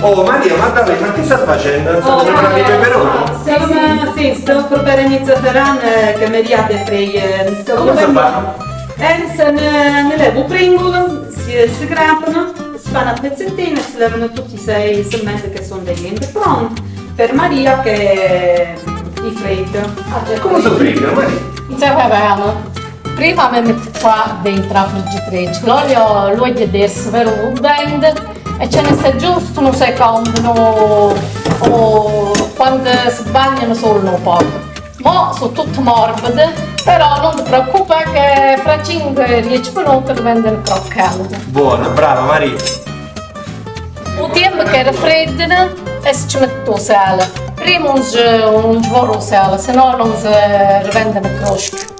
Oh Maria, ma dai, ma che sta facendo? Sta Oh, preparando i peperoni? Stavo, sì, stavo preparando i zafferan che mi riate. Stavo Come si fa? Eh, se ne, ne levo pringolo, si, si grappano, si fanno a pezzettini e si levano tutti i sei sementi che sono degli pronti. Per Maria che i freddo. Come si friggono, Maria? Cioè, vabbè, prima mi metto qua dentro la friggitrice, l'olio lo voglio adesso per un dente e ce ne sta giusto un secondo o quando si bagnano solo un po'. Mo sono tutte morbide, però non ti preoccupare che fra 5-10 minuti diventano croccanti. Buona, brava Maria. Il tempo che raffreddano e si il sale. Prima non si, ci vuole il sale, se no non si rivendono croschi.